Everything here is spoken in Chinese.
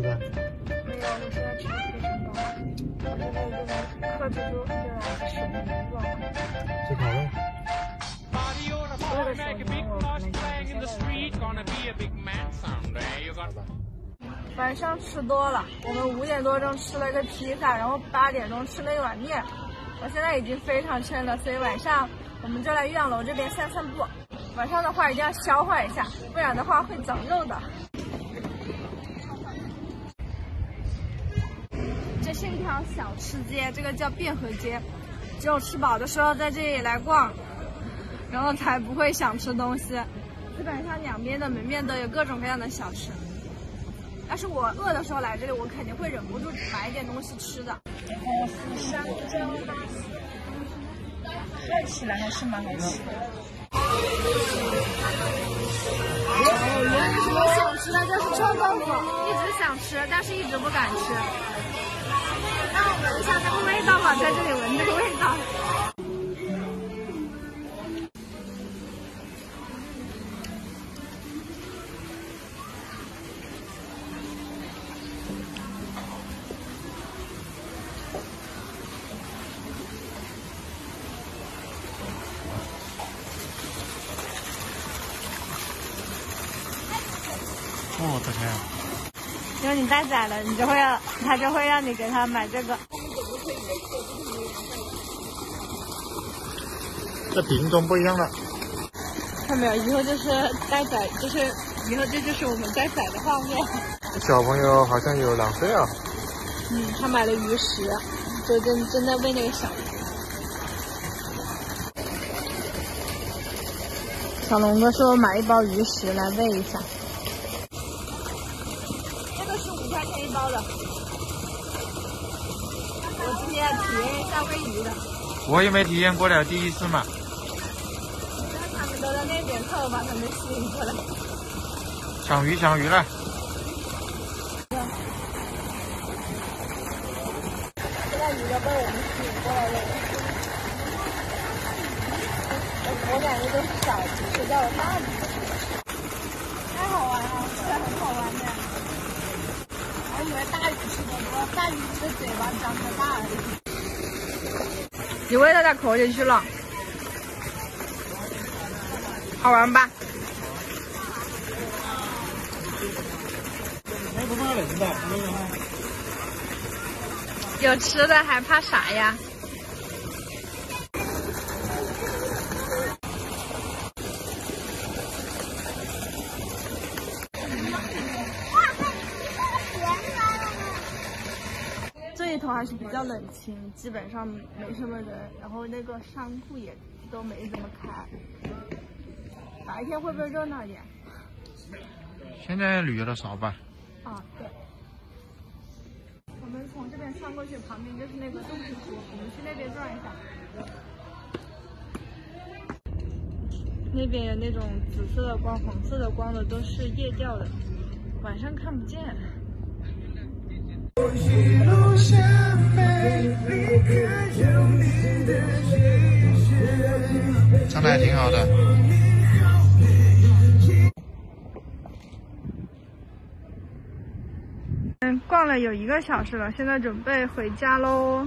吃的？没有，我现在吃。烤肉。晚上吃多了，我们五点多钟吃了一个披萨，然后八点钟吃了一碗面。我现在已经非常撑了，所以晚上我们就来岳阳楼这边散散步。晚上的话一定要消化一下，不然的话会长肉的。条小吃街，这个叫汴河街，只有吃饱的时候在这里来逛，然后才不会想吃东西。基本上两边的门面都有各种各样的小吃。但是我饿的时候来这里，我肯定会忍不住买一点东西吃的。起来还是蛮好吃的。哦，有什么想吃的就是臭豆腐，一直想吃，但是一直不敢吃。在这里闻这个味道。哦，我的天！因为你带崽了，你就会要，他就会让你给他买这个。这品种不一样了。看没有，以后就是带崽，就是以后这就是我们带崽的画面。小朋友好像有两岁啊。嗯，他买了鱼食，就正正在喂那个小鱼。小龙哥说买一包鱼食来喂一下。这个是五块钱一包的。我今天体验一下喂鱼的。我也没体验过了，第一次嘛。他们都在那边凑，把他们吸引过来。抢鱼，抢鱼了！现在鱼都被我们吸引过来了。我我感觉都是小鱼吃掉了。大鱼，太好玩了，真的很好玩的。我以为大鱼吃的多，大鱼只是嘴巴张得大而已。你喂到它口里去了，好玩吧？有吃的还怕啥呀？这一头还是比较冷清，基本上没什么人，然后那个商铺也都没怎么开。白天会不会热闹一点？现在旅游的少吧？啊，对。我们从这边穿过去，旁边就是那个洞庭湖，我们去那边转一下。那边有那种紫色的光、红色的光的，都是夜钓的，晚上看不见。唱的还挺好的。逛了有一个小时了，现在准备回家喽。